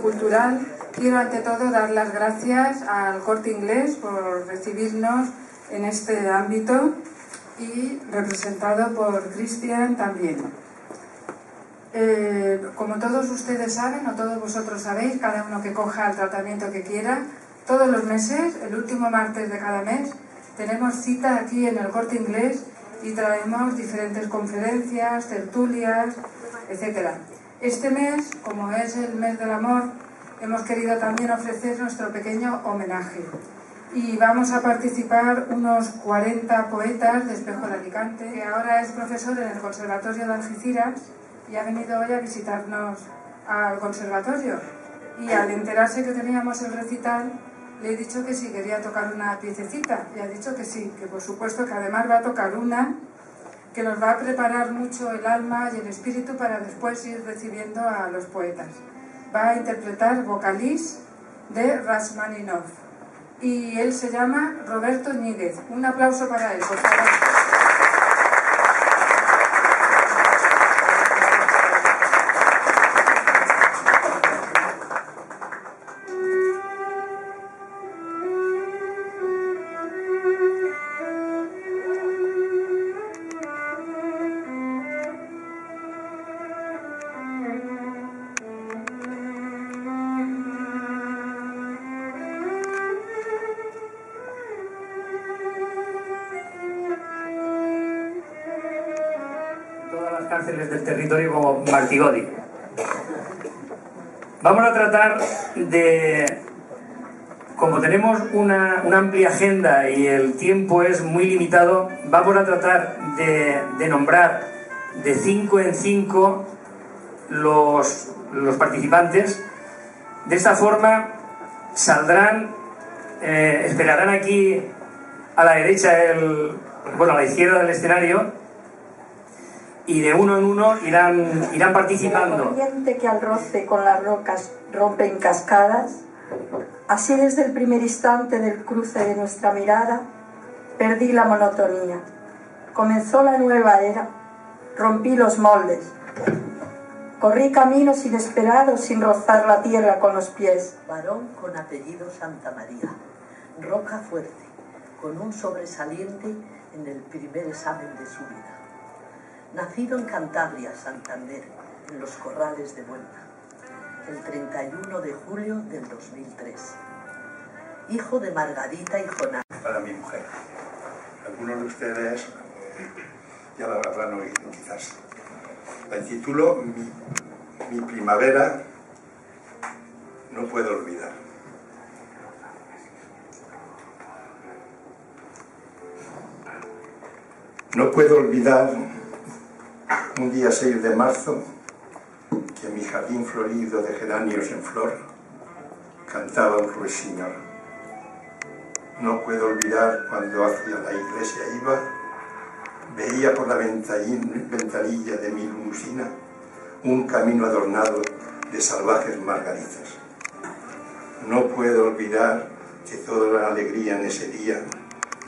cultural, quiero ante todo dar las gracias al Corte Inglés por recibirnos en este ámbito y representado por Cristian también. Eh, como todos ustedes saben o todos vosotros sabéis, cada uno que coja el tratamiento que quiera, todos los meses, el último martes de cada mes, tenemos cita aquí en el Corte Inglés y traemos diferentes conferencias, tertulias, etc. Este mes, como es el mes del amor, hemos querido también ofrecer nuestro pequeño homenaje. Y vamos a participar unos 40 poetas de Espejo de Alicante, que ahora es profesor en el Conservatorio de Algeciras y ha venido hoy a visitarnos al conservatorio. Y al enterarse que teníamos el recital, le he dicho que sí quería tocar una piececita y ha dicho que sí, que por supuesto que además va a tocar una que nos va a preparar mucho el alma y el espíritu para después ir recibiendo a los poetas. Va a interpretar Vocalis de Rasmaninov y él se llama Roberto Ñíguez. Un aplauso para él, por favor. Del territorio como Martigodi. Vamos a tratar de, como tenemos una, amplia agenda y el tiempo es muy limitado, vamos a tratar de, nombrar de cinco en cinco los, los participantes. De esta forma saldrán, eh, esperarán aquí a la derecha, el, bueno, a la izquierda del escenario, y de uno en uno irán, irán participando. corriente que al roce con las rocas rompe en cascadas, así desde el primer instante del cruce de nuestra mirada, perdí la monotonía. Comenzó la nueva era, rompí los moldes, corrí caminos inesperados sin rozar la tierra con los pies. Varón con apellido Santa María, roca fuerte, con un sobresaliente en el primer examen de su vida nacido en Cantabria, Santander, en los corrales de Vuelta, el 31 de julio del 2003. Hijo de Margarita y Jonás. Para mi mujer. Algunos de ustedes ya la habrán oído, quizás. La intitulo mi primavera no puedo olvidar. No puedo olvidar un día 6 de marzo, que en mi jardín florido de geranios en flor cantaba un ruiseñor. No puedo olvidar cuando hacia la iglesia iba, veía por la ventanilla de mi limusina un camino adornado de salvajes margaritas. No puedo olvidar que toda la alegría en ese día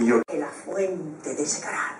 mío... La fuente desgrana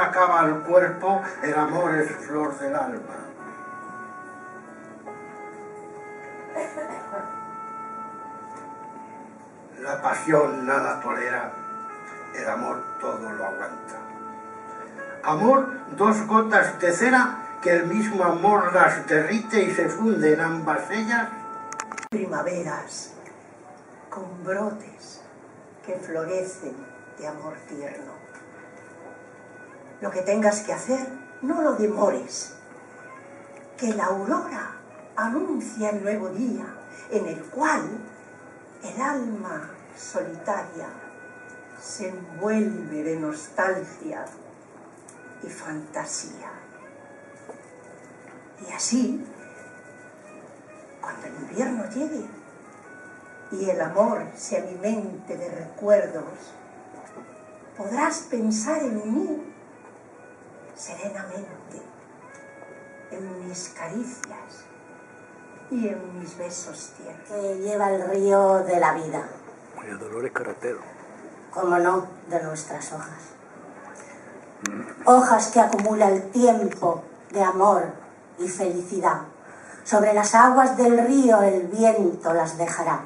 acaba el cuerpo, el amor es flor del alma. La pasión nada tolera, el amor todo lo aguanta. Amor, dos gotas de cera que el mismo amor las derrite y se funde en ambas ellas. Primaveras con brotes que florecen de amor tierno lo que tengas que hacer, no lo demores. Que la aurora anuncia el nuevo día en el cual el alma solitaria se envuelve de nostalgia y fantasía. Y así, cuando el invierno llegue y el amor se alimente de recuerdos, podrás pensar en mí serenamente, en mis caricias y en mis besos tiernos. Que lleva el río de la vida. María Dolores Carretero. Como no, de nuestras hojas. Hojas que acumula el tiempo de amor y felicidad. Sobre las aguas del río el viento las dejará.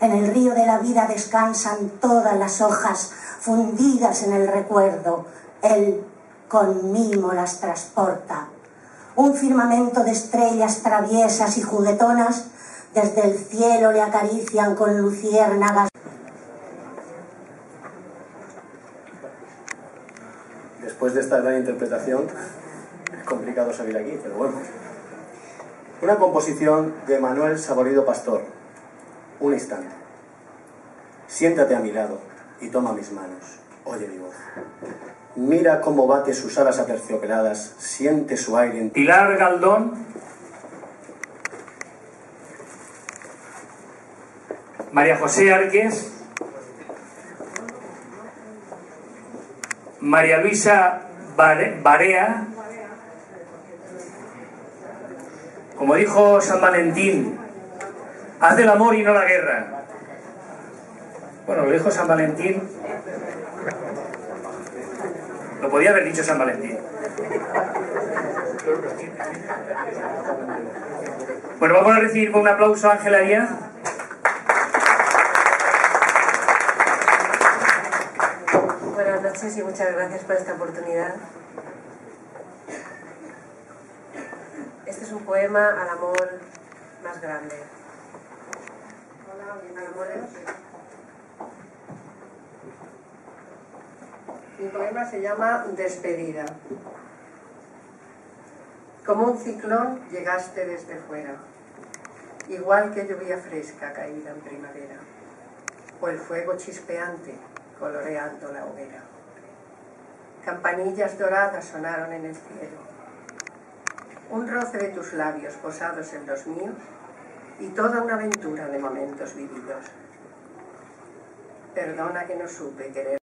En el río de la vida descansan todas las hojas fundidas en el recuerdo. Él con mimo las transporta. Un firmamento de estrellas traviesas y juguetonas desde el cielo le acarician con luciérnagas. Después de esta gran interpretación, es complicado salir aquí, pero bueno. Una composición de Manuel Saborido Pastor. Un instante. Siéntate a mi lado y toma mis manos. Oye mi voz. Mira cómo bate sus alas aterciopeladas, siente su aire en. Pilar Galdón, María José Arques, María Luisa Bare- Barea, como dijo San Valentín, haz el amor y no la guerra. Bueno, lo dijo San Valentín, lo podía haber dicho San Valentín. Bueno, vamos a recibir con un aplauso a Ángela Díaz. Buenas noches y muchas gracias por esta oportunidad. Este es un poema al amor más grande. Al amor Mi poema se llama Despedida. Como un ciclón llegaste desde fuera, igual que lluvia fresca caída en primavera, o el fuego chispeante coloreando la hoguera. Campanillas doradas sonaron en el cielo. Un roce de tus labios posados en los míos y toda una aventura de momentos vividos. Perdona que no supe querer.